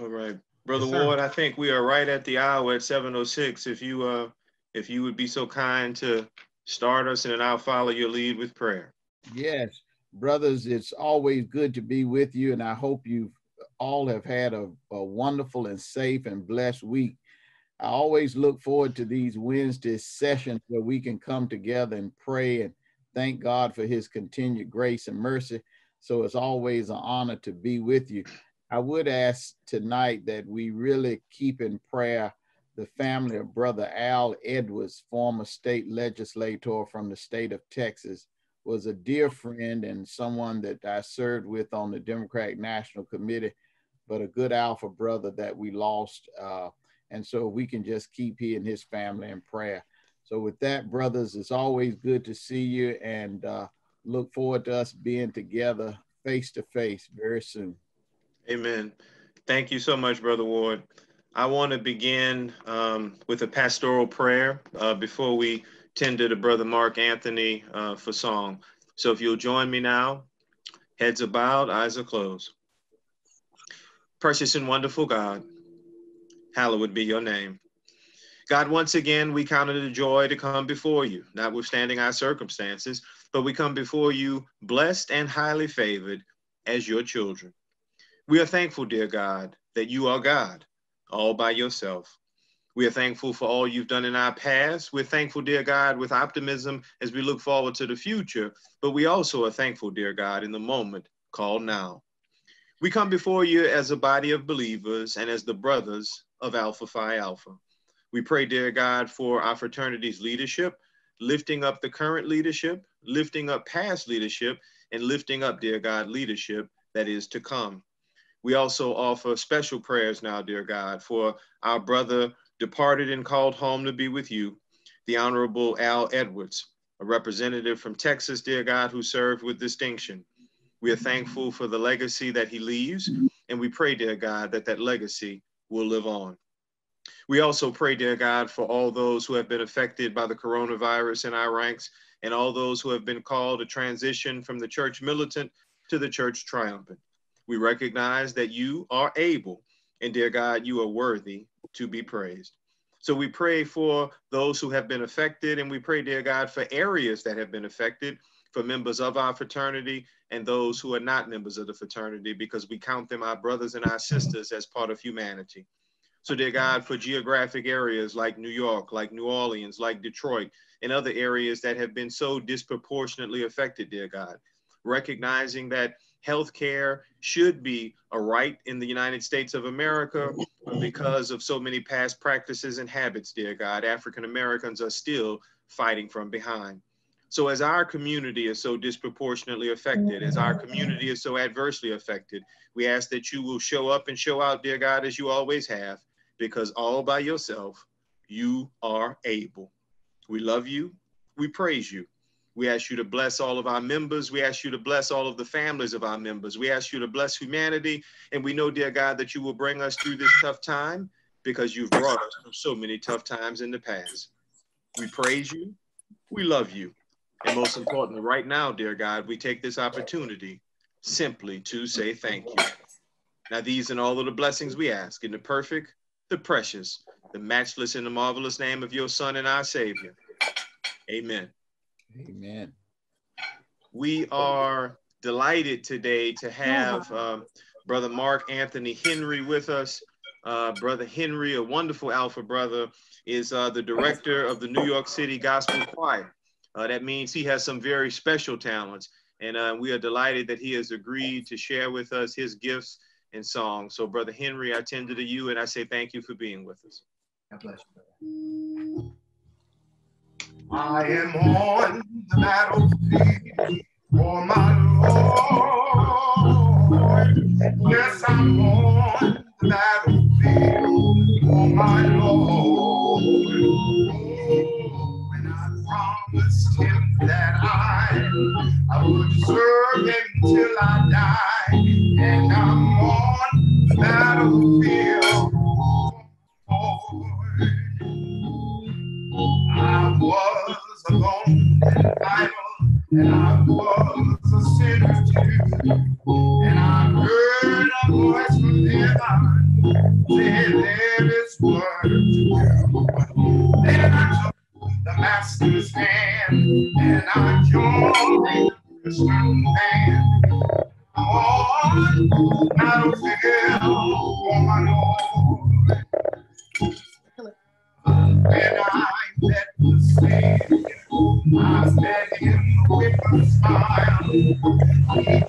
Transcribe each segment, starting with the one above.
All right. Brother yes, Ward, I think we are right at the hour at 706. If you uh if you would be so kind to start us and then I'll follow your lead with prayer. Yes, brothers, it's always good to be with you, and I hope you all have had a, a wonderful and safe and blessed week. I always look forward to these Wednesday sessions where we can come together and pray and thank God for his continued grace and mercy. So it's always an honor to be with you. I would ask tonight that we really keep in prayer the family of Brother Al Edwards, former state legislator from the state of Texas, was a dear friend and someone that I served with on the Democratic National Committee, but a good Alpha brother that we lost. Uh, and so we can just keep he and his family in prayer. So with that, brothers, it's always good to see you and uh, look forward to us being together face to face very soon. Amen. Thank you so much, Brother Ward. I want to begin um, with a pastoral prayer uh, before we tender to Brother Mark Anthony uh, for song. So if you'll join me now, heads are bowed, eyes are closed. Precious and wonderful God, hallowed be your name. God, once again, we count it a joy to come before you, notwithstanding our circumstances, but we come before you blessed and highly favored as your children. We are thankful, dear God, that you are God all by yourself. We are thankful for all you've done in our past. We're thankful, dear God, with optimism as we look forward to the future. But we also are thankful, dear God, in the moment called now. We come before you as a body of believers and as the brothers of Alpha Phi Alpha. We pray, dear God, for our fraternity's leadership, lifting up the current leadership, lifting up past leadership, and lifting up, dear God, leadership that is to come. We also offer special prayers now, dear God, for our brother departed and called home to be with you, the Honorable Al Edwards, a representative from Texas, dear God, who served with distinction. We are thankful for the legacy that he leaves, and we pray, dear God, that that legacy will live on. We also pray, dear God, for all those who have been affected by the coronavirus in our ranks and all those who have been called to transition from the church militant to the church triumphant. We recognize that you are able, and dear God, you are worthy to be praised. So we pray for those who have been affected, and we pray, dear God, for areas that have been affected, for members of our fraternity and those who are not members of the fraternity, because we count them our brothers and our sisters as part of humanity. So, dear God, for geographic areas like New York, like New Orleans, like Detroit, and other areas that have been so disproportionately affected, dear God, recognizing that healthcare should be a right in the United States of America because of so many past practices and habits, dear God. African Americans are still fighting from behind. So, as our community is so disproportionately affected, as our community is so adversely affected, we ask that you will show up and show out, dear God, as you always have, because all by yourself, you are able. We love you. We praise you. We ask you to bless all of our members. We ask you to bless all of the families of our members. We ask you to bless humanity. And we know, dear God, that you will bring us through this tough time because you've brought us through so many tough times in the past. We praise you. We love you. And most importantly, right now, dear God, we take this opportunity simply to say thank you. Now, these and all of the blessings we ask in the perfect, the precious, the matchless, and the marvelous name of your Son and our Savior. Amen. Amen. We are delighted today to have um, Brother Mark Anthony Henry with us. Uh, brother Henry, a wonderful Alpha brother, is uh, the director of the New York City Gospel Choir. Uh, that means he has some very special talents, and uh, we are delighted that he has agreed to share with us his gifts and songs. So, Brother Henry, I tender to you and I say thank you for being with us. God bless you, brother. I am on the battlefield for my Lord. Yes, I'm on the battlefield for my Lord. When I promised him that I, I would serve him till I die, and I'm on the battlefield. was alone. I and I was a sinner too. And I heard a voice from heaven say, There is work to. Then I took the master's hand and I joined the Christian band. On battlefield, woman Terima kasih.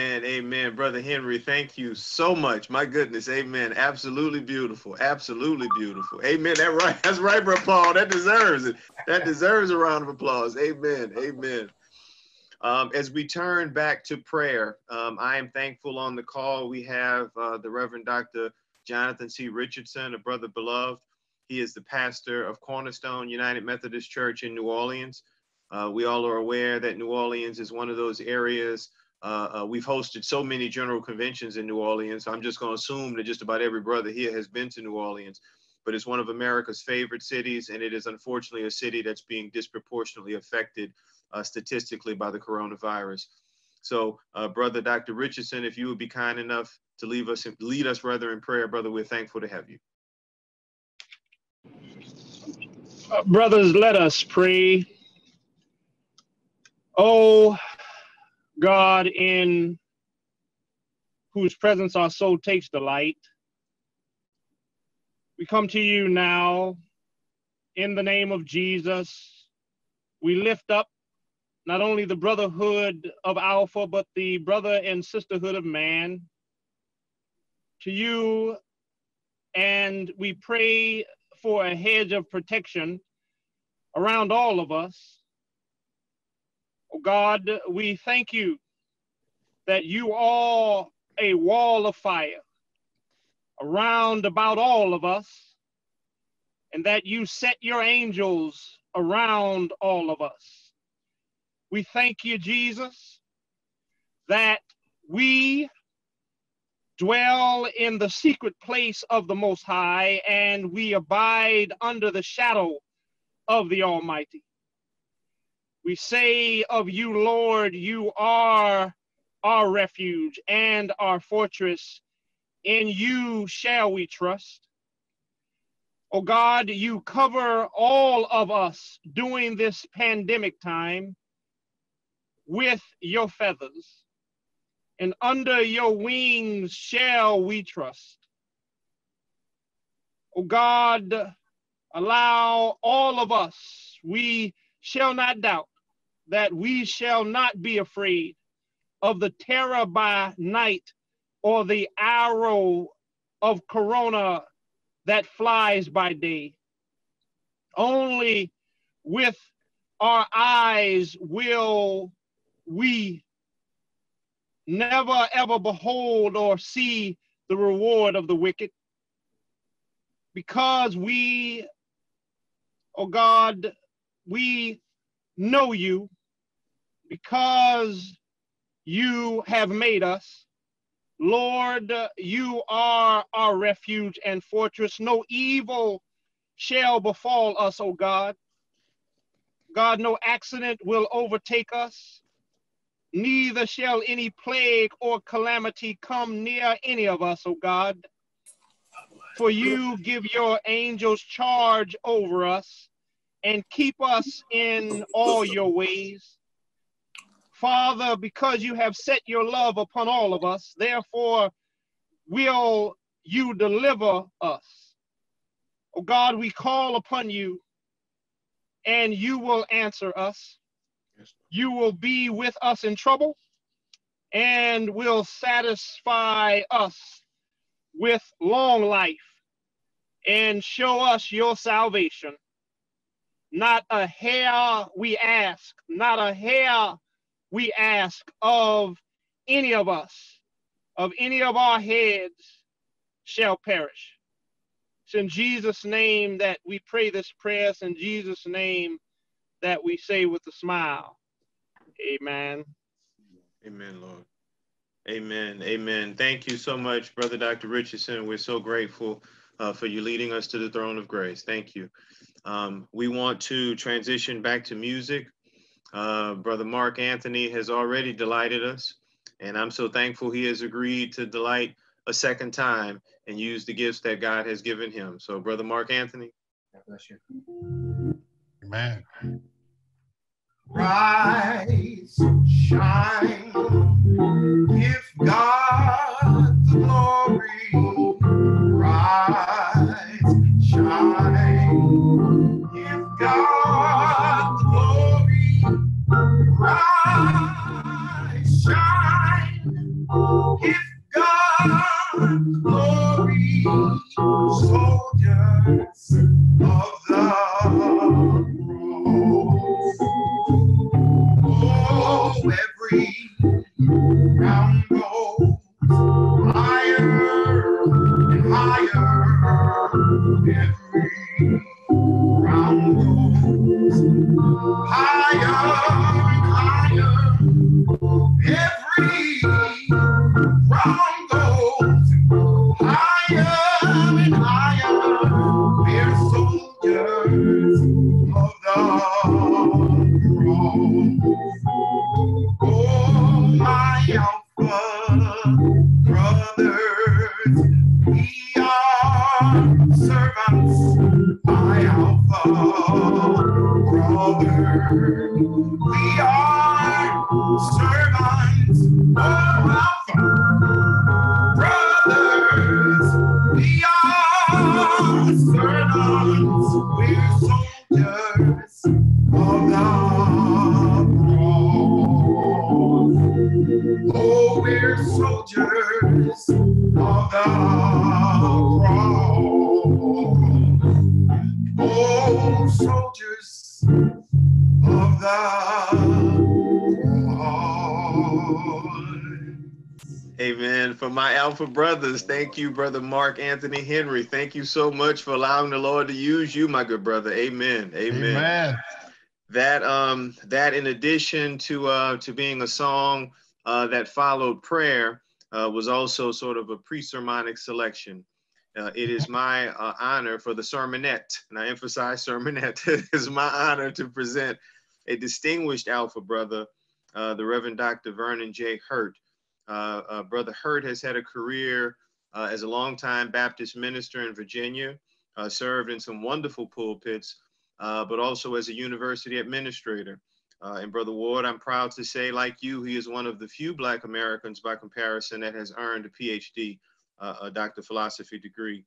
Amen. Amen. Brother Henry, thank you so much. My goodness. Amen. Absolutely beautiful. Absolutely beautiful. Amen. That right. That's right, Brother Paul. That deserves it. That deserves a round of applause. Amen. Amen. Um, as we turn back to prayer, um, I am thankful on the call we have uh, the Reverend Dr. Jonathan C. Richardson, a brother beloved. He is the pastor of Cornerstone United Methodist Church in New Orleans. Uh, we all are aware that New Orleans is one of those areas uh, uh, we've hosted so many general conventions in New Orleans. I'm just going to assume that just about every brother here has been to New Orleans, but it's one of America's favorite cities, and it is unfortunately a city that's being disproportionately affected uh, statistically by the coronavirus. So, uh, brother Dr. Richardson, if you would be kind enough to leave us, lead us rather in prayer, brother, we're thankful to have you. Uh, brothers, let us pray. Oh God, in whose presence our soul takes delight, we come to you now in the name of Jesus. We lift up not only the brotherhood of Alpha, but the brother and sisterhood of man to you, and we pray for a hedge of protection around all of us. God, we thank you that you are a wall of fire around about all of us, and that you set your angels around all of us. We thank you, Jesus, that we dwell in the secret place of the Most High and we abide under the shadow of the Almighty. We say of you, Lord, you are our refuge and our fortress. In you shall we trust. Oh God, you cover all of us during this pandemic time with your feathers, and under your wings shall we trust. Oh God, allow all of us, we shall not doubt that we shall not be afraid of the terror by night or the arrow of corona that flies by day. Only with our eyes will we never ever behold or see the reward of the wicked because we, oh God, we know you because you have made us. Lord, you are our refuge and fortress. No evil shall befall us, O God. God, no accident will overtake us, neither shall any plague or calamity come near any of us, O God. For you give your angels charge over us and keep us in all your ways. Father, because you have set your love upon all of us, therefore will you deliver us. Oh God, we call upon you and you will answer us. You will be with us in trouble and will satisfy us with long life and show us your salvation. Not a hair we ask, not a hair we ask of any of us, of any of our heads shall perish. It's in Jesus' name that we pray this prayer. It's in Jesus' name that we say with a smile. Amen. Amen, Lord. Amen. Amen. Thank you so much, Brother Dr. Richardson. We're so grateful uh, for you leading us to the throne of grace. Thank you. Um, we want to transition back to music. Uh, Brother Mark Anthony has already delighted us, and I'm so thankful he has agreed to delight a second time and use the gifts that God has given him. So, Brother Mark Anthony. God bless you. Amen. Rise, shine, give God the glory. Rise, shine, God the glory. Rise, shine, give God glory. Soldiers of round goes higher Amen. For my Alpha brothers, thank you, Brother Mark Anthony Henry. Thank you so much for allowing the Lord to use you, my good brother. Amen. Amen. Amen. That um that in addition to uh to being a song uh that followed prayer uh was also sort of a pre-sermonic selection. Uh, it is my uh, honor for the sermonette, and I emphasize sermonette. it is my honor to present a distinguished Alpha brother, uh, the Reverend Dr. Vernon J. Hurte. Uh, uh, Brother Hurte has had a career uh, as a longtime Baptist minister in Virginia, uh, served in some wonderful pulpits, but also as a university administrator. And Brother Ward, I'm proud to say, like you, he is one of the few Black Americans by comparison that has earned a PhD, a Doctor Philosophy degree.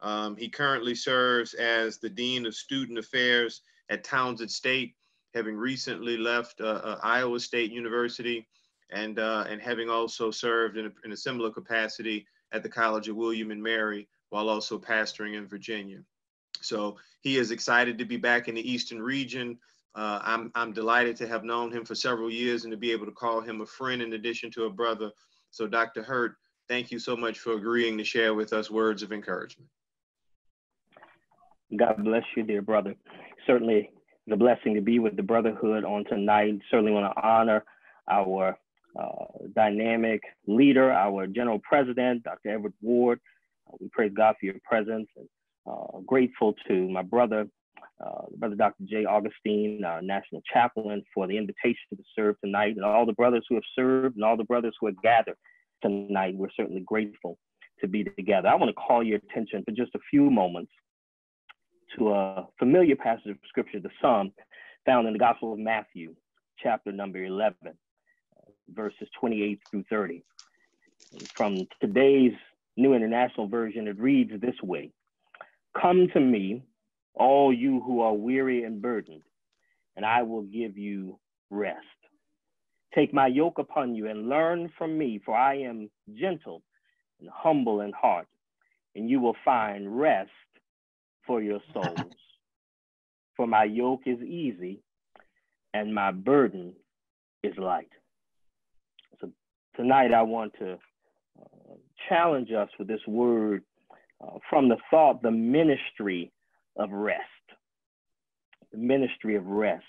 Um, he currently serves as the Dean of Student Affairs at Towson State, having recently left uh, uh, Iowa State University and, uh, and having also served in a, in a similar capacity at the College of William and Mary while also pastoring in Virginia. So he is excited to be back in the Eastern region. Uh, I'm, I'm delighted to have known him for several years and to be able to call him a friend in addition to a brother. So Dr. Hurte, thank you so much for agreeing to share with us words of encouragement. God bless you, dear brother. Certainly a blessing to be with the brotherhood on tonight. Certainly want to honor our uh, dynamic leader, our general president, Dr. Edward Ward. Uh, we praise God for your presence and uh, grateful to my brother, uh, brother Dr. J. Augustine, our national chaplain, for the invitation to serve tonight, and all the brothers who have served and all the brothers who have gathered tonight. We're certainly grateful to be together. I want to call your attention for just a few moments to a familiar passage of scripture, the Psalm found in the Gospel of Matthew, chapter number 11, verses 28 through 30. From today's New International Version, it reads this way Come to me, all you who are weary and burdened, and I will give you rest. Take my yoke upon you and learn from me, for I am gentle and humble in heart, and you will find rest for your souls. for my yoke is easy and my burden is light. So tonight I want to uh, challenge us with this word uh, from the thought, the ministry of rest. The ministry of rest.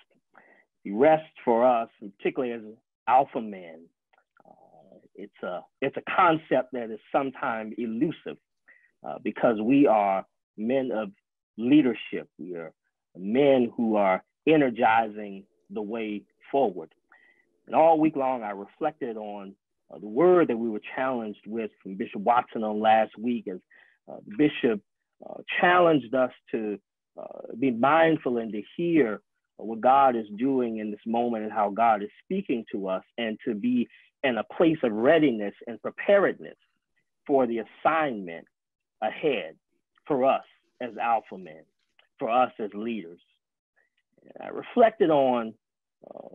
The rest for us, particularly as alpha men, uh, it's a it's a concept that is sometimes elusive uh, because we are men of leadership. We are men who are energizing the way forward. And all week long, I reflected on uh, the word that we were challenged with from Bishop Watson on last week as uh, bishop uh, challenged us to uh, be mindful and to hear what God is doing in this moment and how God is speaking to us and to be in a place of readiness and preparedness for the assignment ahead for us as alpha men, for us as leaders. And I reflected on uh,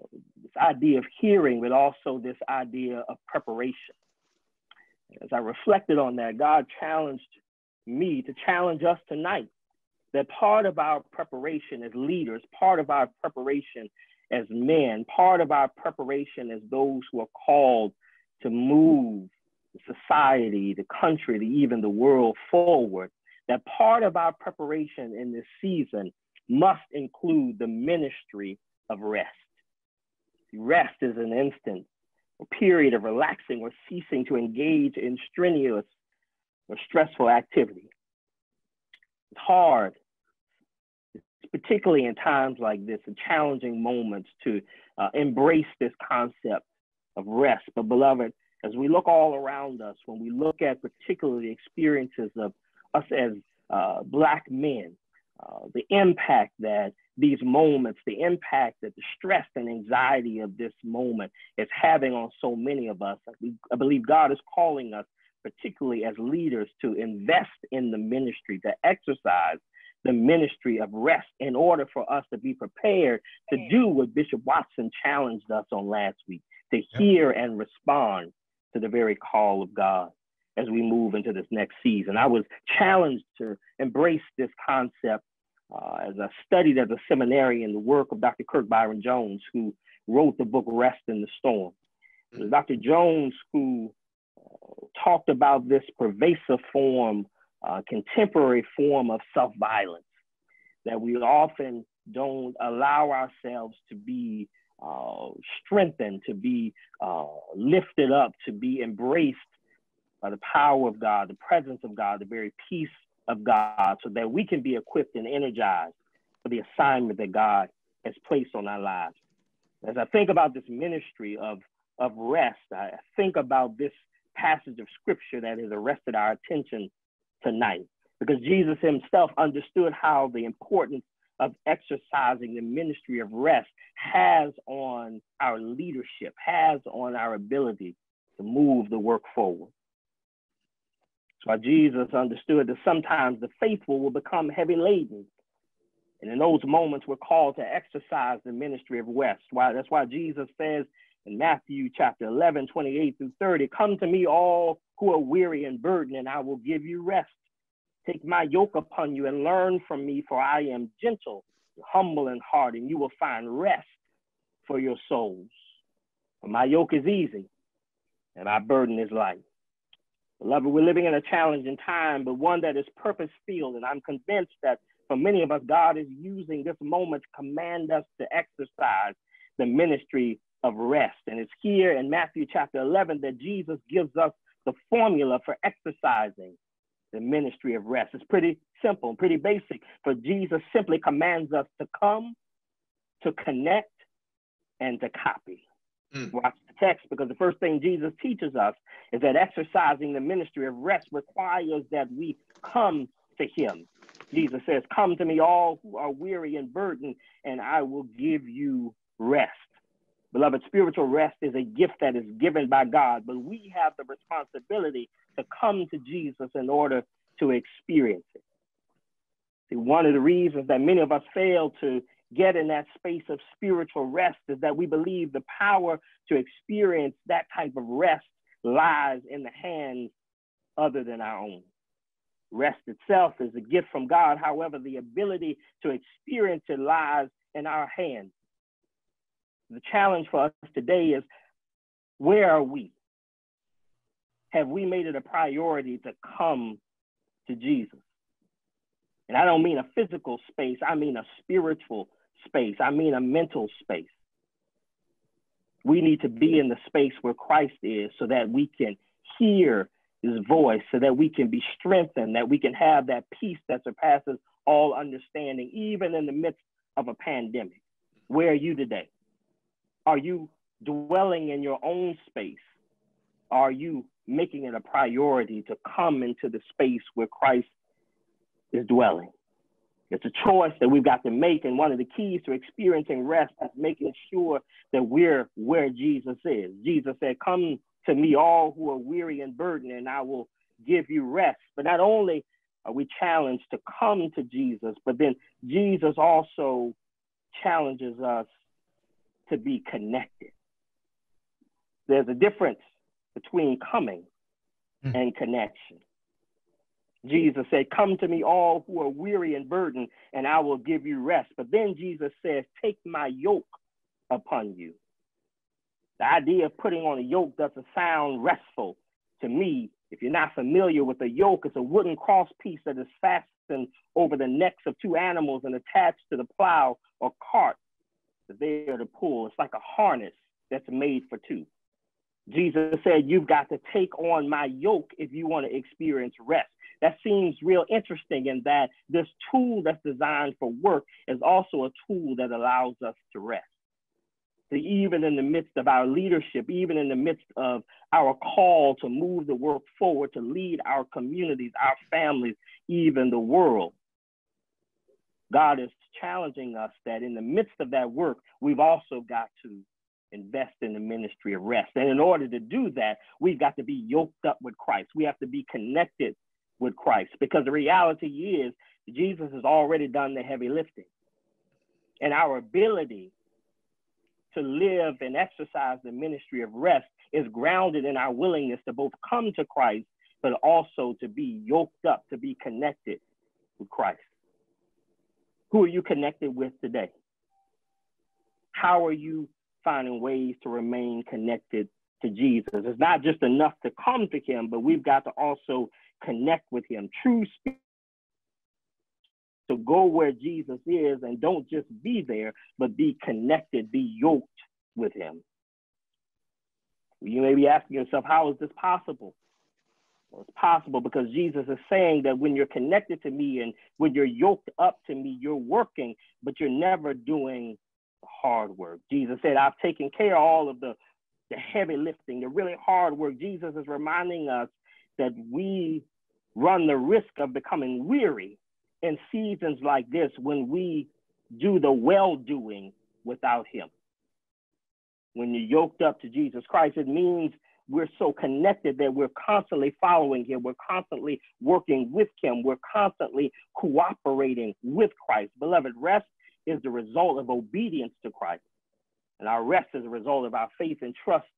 this idea of hearing, but also this idea of preparation. As I reflected on that, God challenged me to challenge us tonight that part of our preparation as leaders, part of our preparation as men, part of our preparation as those who are called to move society, the country, the, even the world forward, that part of our preparation in this season must include the ministry of rest. Rest is an instant or period of relaxing or ceasing to engage in strenuous or stressful activity. It's hard, particularly in times like this, in challenging moments, to uh, embrace this concept of rest. But, beloved, as we look all around us, when we look at particularly experiences of us as uh, Black men, uh, the impact that these moments, the impact that the stress and anxiety of this moment is having on so many of us. I believe God is calling us, particularly as leaders, to invest in the ministry, to exercise the ministry of rest in order for us to be prepared to do what Bishop Watson challenged us on last week, to hear and respond to the very call of God as we move into this next season. I was challenged to embrace this concept uh, as I studied as a seminarian the work of Dr. Kirk Byron Jones, who wrote the book Rest in the Storm. It was Dr. Jones who uh, talked about this pervasive form, uh, contemporary form of self violence that we often don't allow ourselves to be uh, strengthened, to be uh, lifted up, to be embraced by the power of God, the presence of God, the very peace of God, so that we can be equipped and energized for the assignment that God has placed on our lives. As I think about this ministry of, of rest, I think about this passage of scripture that has arrested our attention tonight because Jesus himself understood how the importance of exercising the ministry of rest has on our leadership, has on our ability to move the work forward. Why Jesus understood that sometimes the faithful will become heavy laden. And in those moments, we're called to exercise the ministry of rest. Why, that's why Jesus says in Matthew chapter 11, 28 through 30, Come to me, all who are weary and burdened, and I will give you rest. Take my yoke upon you and learn from me, for I am gentle, humble in heart, and you will find rest for your souls. For my yoke is easy and my burden is light. Beloved, we're living in a challenging time, but one that is purpose filled. And I'm convinced that for many of us, God is using this moment to command us to exercise the ministry of rest. And it's here in Matthew chapter 11 that Jesus gives us the formula for exercising the ministry of rest. It's pretty simple, and pretty basic. For Jesus simply commands us to come, to connect, and to copy. Mm. Watch the text because the first thing Jesus teaches us is that exercising the ministry of rest requires that we come to Him. Jesus says, Come to me, all who are weary and burdened, and I will give you rest. Beloved, spiritual rest is a gift that is given by God, but we have the responsibility to come to Jesus in order to experience it. See, one of the reasons that many of us fail to get in that space of spiritual rest is that we believe the power to experience that type of rest lies in the hands other than our own. Rest itself is a gift from God. However, the ability to experience it lies in our hands. The challenge for us today is where are we? Have we made it a priority to come to Jesus? And I don't mean a physical space, I mean a spiritual space, I mean a mental space. We need to be in the space where Christ is so that we can hear his voice, so that we can be strengthened, that we can have that peace that surpasses all understanding, even in the midst of a pandemic. Where are you today? Are you dwelling in your own space? Are you making it a priority to come into the space where Christ is dwelling? It's a choice that we've got to make. And one of the keys to experiencing rest is making sure that we're where Jesus is. Jesus said, Come to me, all who are weary and burdened, and I will give you rest. But not only are we challenged to come to Jesus, but then Jesus also challenges us to be connected. There's a difference between coming mm. and connection. Jesus said, Come to me, all who are weary and burdened, and I will give you rest. But then Jesus says, Take my yoke upon you. The idea of putting on a yoke doesn't sound restful to me. If you're not familiar with a yoke, it's a wooden cross piece that is fastened over the necks of two animals and attached to the plow or cart that they are to pull. It's like a harness that's made for two. Jesus said, You've got to take on my yoke if you want to experience rest. That seems real interesting in that this tool that's designed for work is also a tool that allows us to rest. So even in the midst of our leadership, even in the midst of our call to move the work forward, to lead our communities, our families, even the world, God is challenging us that in the midst of that work, we've also got to invest in the ministry of rest. And in order to do that, we've got to be yoked up with Christ. We have to be connected Christ because the reality is Jesus has already done the heavy lifting. And our ability to live and exercise the ministry of rest is grounded in our willingness to both come to Christ, but also to be yoked up, to be connected with Christ. Who are you connected with today? How are you finding ways to remain connected to Jesus. It's not just enough to come to him, but we've got to also connect with him. True spirit to go where Jesus is and don't just be there, but be connected, be yoked with him. You may be asking yourself, how is this possible? Well, it's possible because Jesus is saying that when you're connected to me and when you're yoked up to me, you're working, but you're never doing hard work. Jesus said, I've taken care of all of the, the heavy lifting, the really hard work. Jesus is reminding us that we run the risk of becoming weary in seasons like this when we do the well doing without Him. When you're yoked up to Jesus Christ, it means we're so connected that we're constantly following Him, we're constantly working with Him, we're constantly cooperating with Christ. Beloved, rest is the result of obedience to Christ. And our rest is a result of our faith and trust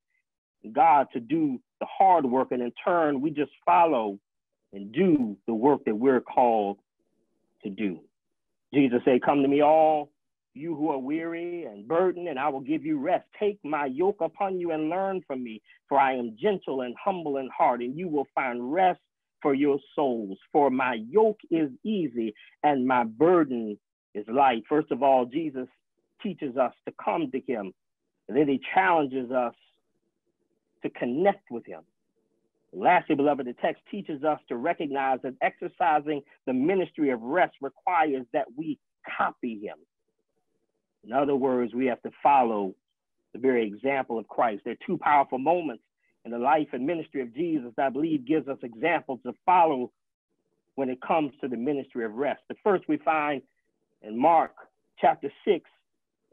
in God to do the hard work. And in turn, we just follow and do the work that we're called to do. Jesus said, Come to me, all you who are weary and burdened, and I will give you rest. Take my yoke upon you and learn from me, for I am gentle and humble in heart, and you will find rest for your souls. For my yoke is easy and my burden is light. First of all, Jesus teaches us to come to him. And then he challenges us to connect with him. Lastly, beloved, the text teaches us to recognize that exercising the ministry of rest requires that we copy him. In other words, we have to follow the very example of Christ. There are two powerful moments in the life and ministry of Jesus that I believe gives us examples to follow when it comes to the ministry of rest. The first we find in Mark chapter 6,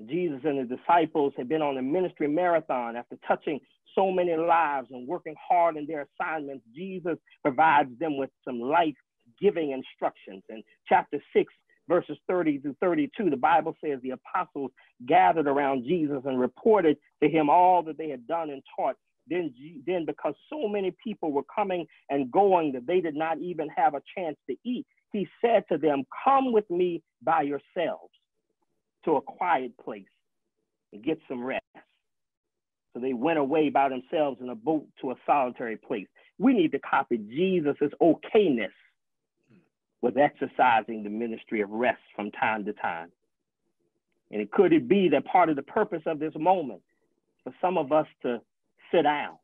Jesus and the disciples had been on a ministry marathon after touching so many lives and working hard in their assignments. Jesus provides them with some life giving instructions. In chapter 6, verses 30 through 32, the Bible says the apostles gathered around Jesus and reported to him all that they had done and taught. then, then because so many people were coming and going that they did not even have a chance to eat, he said to them, Come with me by yourselves to a quiet place and get some rest. So they went away by themselves in a boat to a solitary place. We need to copy Jesus' okayness with exercising the ministry of rest from time to time. And it could it be that part of the purpose of this moment for some of us to sit down,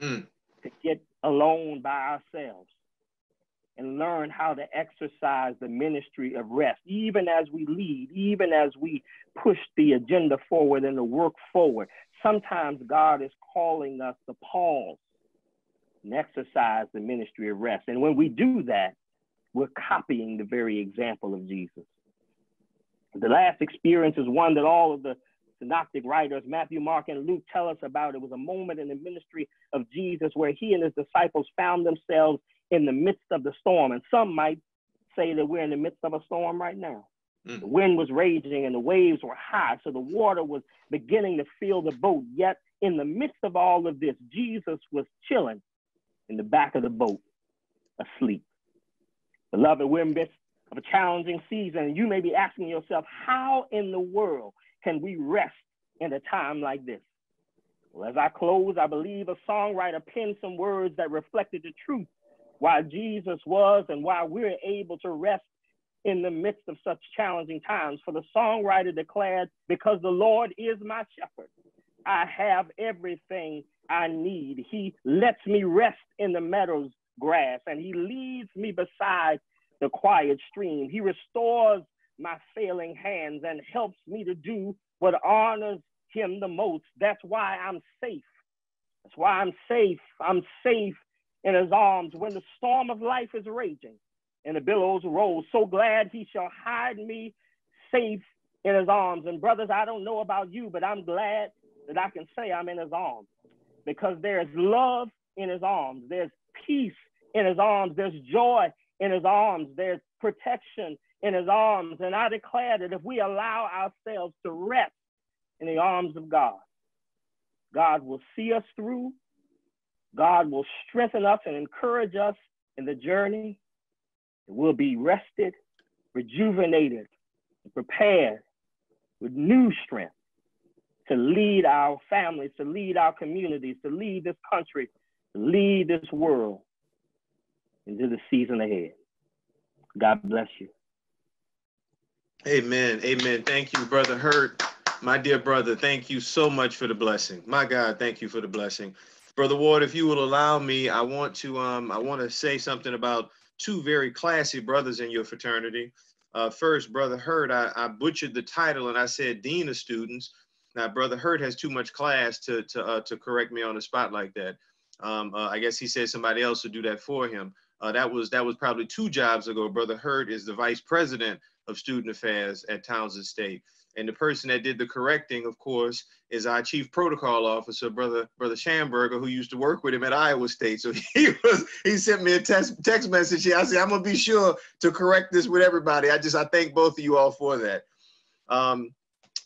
mm. to get alone by ourselves, and learn how to exercise the ministry of rest, even as we lead, even as we push the agenda forward and the work forward. Sometimes God is calling us to pause and exercise the ministry of rest. And when we do that, we're copying the very example of Jesus. The last experience is one that all of the synoptic writers, Matthew, Mark, and Luke, tell us about. It was a moment in the ministry of Jesus where he and his disciples found themselves in the midst of the storm. And some might say that we're in the midst of a storm right now. Mm. The wind was raging and the waves were high, so the water was beginning to fill the boat. Yet, in the midst of all of this, Jesus was chilling in the back of the boat, asleep. Beloved, we're in midst of a challenging season, and you may be asking yourself, how in the world can we rest in a time like this? Well, as I close, I believe a songwriter penned some words that reflected the truth why Jesus was and why we're able to rest in the midst of such challenging times. For the songwriter declared, Because the Lord is my shepherd, I have everything I need. He lets me rest in the meadow's grass, and He leads me beside the quiet stream. He restores my failing hands and helps me to do what honors Him the most. That's why I'm safe. That's why I'm safe. I'm safe in his arms when the storm of life is raging and the billows roll. So glad he shall hide me safe in his arms. And brothers, I don't know about you, but I'm glad that I can say I'm in his arms because there's love in his arms. There's peace in his arms. There's joy in his arms. There's protection in his arms. And I declare that if we allow ourselves to rest in the arms of God, God will see us through God will strengthen us and encourage us in the journey. We'll be rested, rejuvenated, prepared with new strength to lead our families, to lead our communities, to lead this country, to lead this world into the season ahead. God bless you. Amen. Amen. Thank you, Brother Hurte. My dear brother, thank you so much for the blessing. My God, thank you for the blessing. Brother Ward, if you will allow me, I want to um, I want to say something about two very classy brothers in your fraternity. Uh, first, Brother Hurte, I, I, butchered the title and I said Dean of Students. Now, Brother Hurte has too much class to to uh, to correct me on the spot like that. Um, uh, I guess he said somebody else would do that for him. Uh, that was that was probably two jobs ago. Brother Hurte is the vice president of student affairs at Towson State. And the person that did the correcting, of course, is our chief protocol officer, brother brother Schamberger, who used to work with him at Iowa State. So he was he sent me a text text message. I said, I'm gonna be sure to correct this with everybody. I just I thank both of you all for that. Um,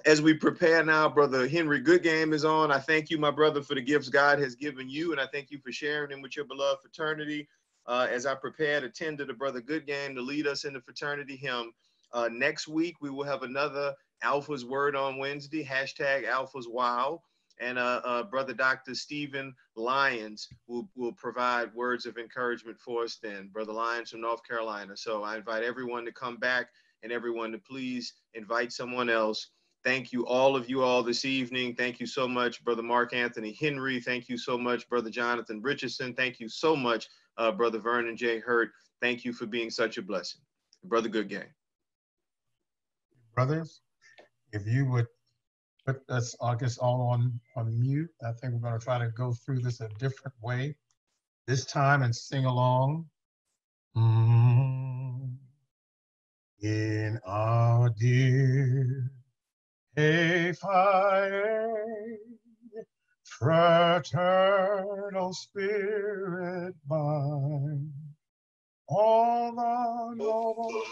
as we prepare now, brother Henry Goodgame is on. I thank you, my brother, for the gifts God has given you, and I thank you for sharing them with your beloved fraternity. Uh, as I prepare to tend to the brother Goodgame to lead us in the fraternity hymn. Uh, next week, we will have another Alpha's Word on Wednesday, hashtag Alpha's Wow. And uh, uh, Brother Dr. Stephen Lyons will, will provide words of encouragement for us then, Brother Lyons from North Carolina. So I invite everyone to come back and everyone to please invite someone else. Thank you, all of you all this evening. Thank you so much, Brother Mark Anthony Henry. Thank you so much, Brother Jonathan Richardson. Thank you so much, uh, Brother Vernon J. Hurte. Thank you for being such a blessing. Brother Good Goodgame. Brothers, if you would put us, I guess, all on, on mute, I think we're going to try to go through this a different way this time and sing along. Mm. In our dear fire, fraternal spirit bind all the noble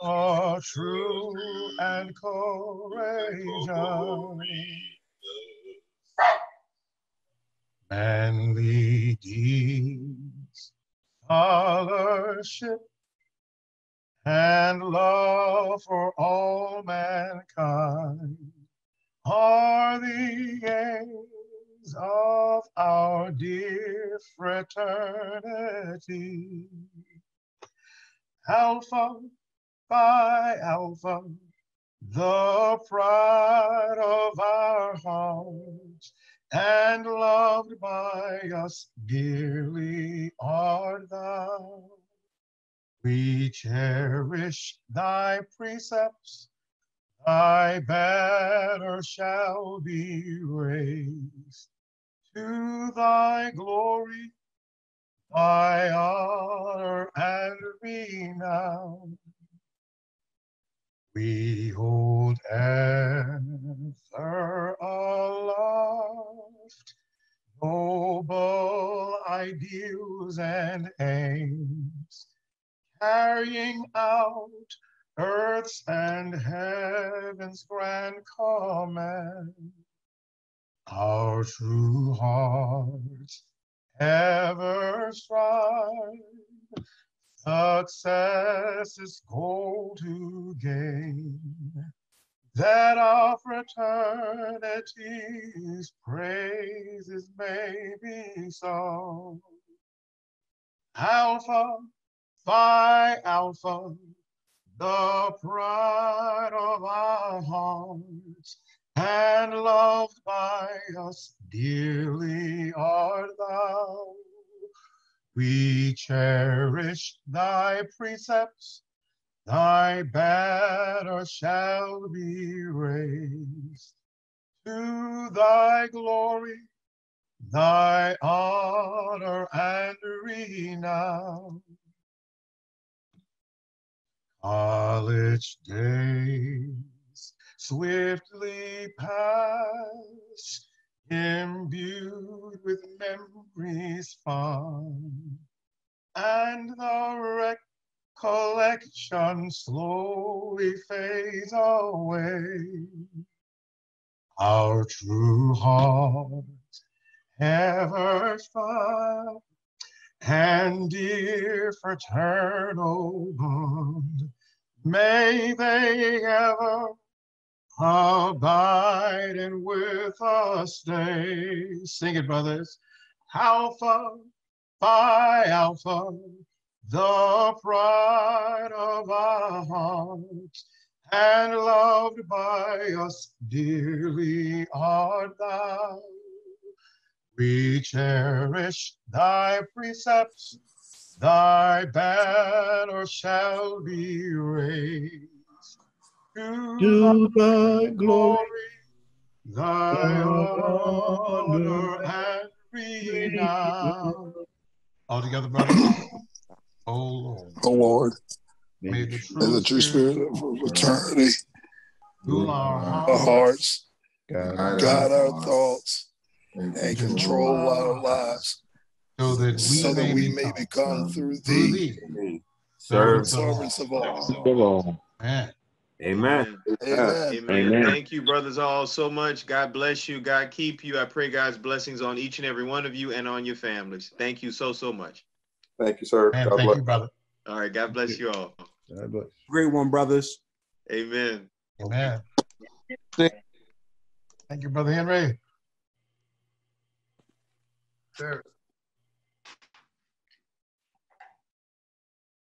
are true and courageous. manly deeds, scholarship, and love for all mankind are the aims of our dear fraternity. Alpha Phi Alpha, the pride of our hearts, and loved by us dearly art thou. We cherish thy precepts, thy banner shall be raised to thy glory, thy honor and renown. We hold ever aloft noble ideals and aims, carrying out earth's and heaven's grand command. Our true hearts ever strive Success goal to gain, that our fraternity's praises may be sung. Alpha, Phi Alpha, the pride of our hearts, and loved by us dearly art thou. We cherish thy precepts, thy banner shall be raised to thy glory, thy honor and renown. College days swiftly pass, imbued with memories fond, and the recollection slowly fades away. Our true hearts ever strive, and dear fraternal bond, may they ever abide and with us stay. Sing it, brothers. Alpha, Phi Alpha, the pride of our hearts, and loved by us dearly art thou. We cherish thy precepts, thy banner shall be raised To thy glory, thy honor and renown. All together, brothers. Oh Lord, Oh Lord, may the may the true spirit of eternity, rule our our hearts, hearts, guide our thoughts, and control our lives, so that we, so that may, we become, may become through through thee. thee. Servants of servants of all. Come. Man, Amen. Amen. Amen. Amen. Thank you, brothers, all so much. God bless you. God keep you. I pray God's blessings on each and every one of you and on your families. Thank you so, so much. Thank you, sir. man, God thank bless. you, brother. All right. God bless you all. God bless. Great one, brothers. Amen. Amen. Thank you, brother Henry. Sir.